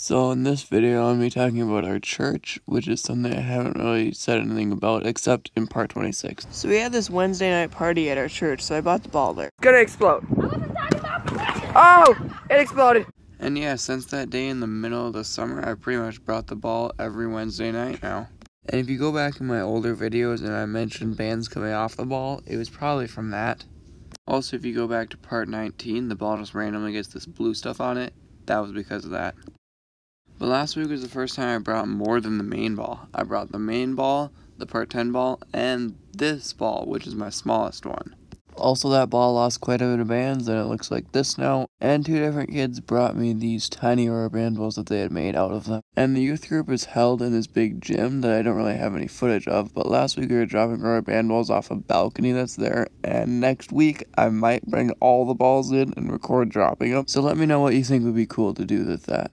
So in this video, I'm going to be talking about our church, which is something I haven't really said anything about except in part 26. So we had this Wednesday night party at our church, so I bought the ball there. It's gonna explode. Oh! It exploded! And yeah, since that day in the middle of the summer, I pretty much brought the ball every Wednesday night now. And if you go back in my older videos and I mentioned bands coming off the ball, it was probably from that. Also, if you go back to part 19, the ball just randomly gets this blue stuff on it. That was because of that. But last week was the first time I brought more than the main ball. I brought the main ball, the part 10 ball, and this ball, which is my smallest one. Also, that ball lost quite a bit of bands, and it looks like this now. And two different kids brought me these tiny rubber band balls that they had made out of them. And the youth group is held in this big gym that I don't really have any footage of. But last week we were dropping rubber band balls off a balcony that's there. And next week I might bring all the balls in and record dropping them. So let me know what you think would be cool to do with that.